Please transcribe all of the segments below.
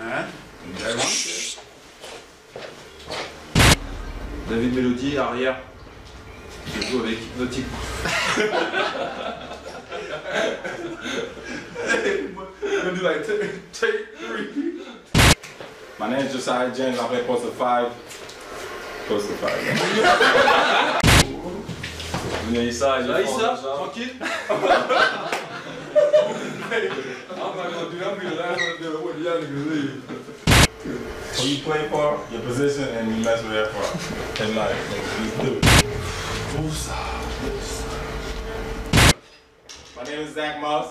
Hein? David Melody, arrière. Je joue avec Hypnotique. gonna do like take, Josiah James. I play post of five. Post of five. Tranquille? leave? Who you play for, your position, and you mess with that for. And like, let's do it. My name is Zach Moss.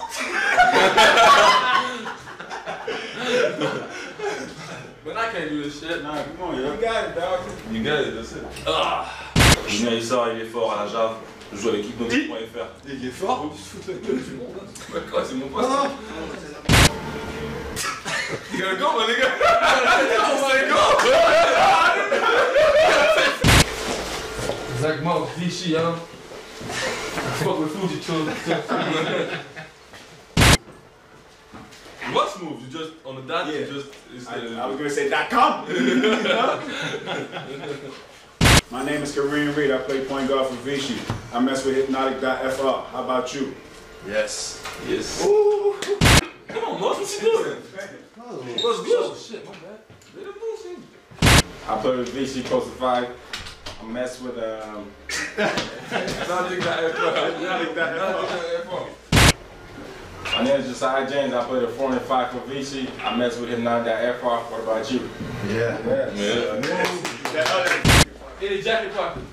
But I can't do this shit. Nah, come on, yo. You got it, dog. You got it, that's it. Julien Issa, il est fort à la Jave. Je joue avec Hypnotic.fr. Il est fort. Tu te fous de la gueule du monde. C'est quoi, c'est mon poste. You gotta go, my nigga. Let's go. Zach Moss, Vichy, huh? Fuck with Fuji children. What smooth? You just on the dot? You Yeah. just it's I, the, I was gonna say dot com. My name is Kareem Reid. I play point guard for Vichy. I mess with Hypnotik.fr. How about you? Yes. Yes. Come on, Moss, what you doing? What's good? Oh shit, my bad. They done moved. I play with Vichy Poster 5. I mess with um, Nothing got My name is Josiah James. I play the 4 and 5 for Vichy. I mess with him Hypnotik.fr. What about you? Yeah. Yeah. That other. Any jacket pocket.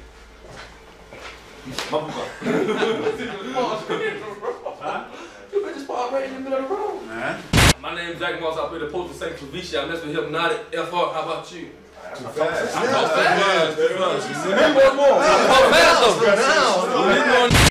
You just park right in the middle of the road. Man. My name's Zach Moss. I play the poster saint for Vichy. I mess with Hypnotik FR. How about you? Too fast. I'm fast. One more. I'm fast though. Now.